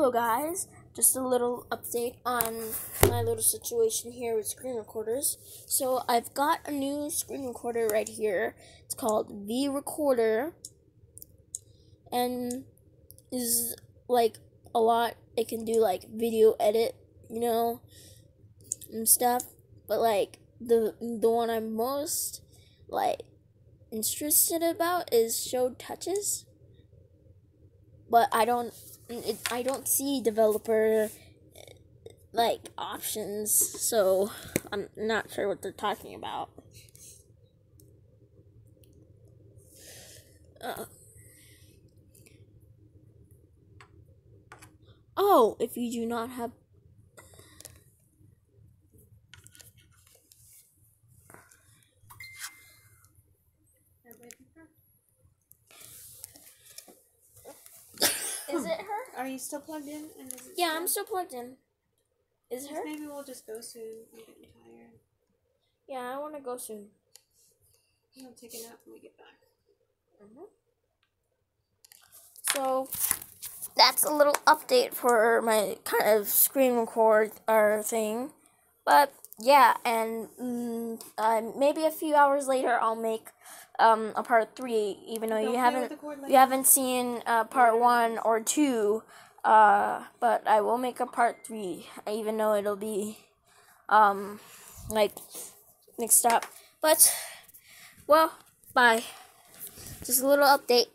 Hello guys, just a little update on my little situation here with screen recorders. So I've got a new screen recorder right here. It's called V Recorder and is like a lot it can do like video edit, you know, and stuff. But like the the one I'm most like interested about is show touches. But I don't it, I don't see developer like options, so I'm not sure what they're talking about. Uh, oh, if you do not have Is it her? Are you still plugged in? Yeah, still- I'm still plugged in. Is her? Maybe we'll just go soon. I'm getting tired. Yeah, I want to go soon. I'll take a nap when we get back. Mm-hmm. So that's a little update for my kind of screen record or thing. But yeah, and mm, uh, maybe a few hours later I'll make um, a part three, even though Don't you haven't with the cord like you haven't seen uh, part one or two. Uh, but I will make a part three, even though it'll be um like mixed up. But well, bye. Just a little update.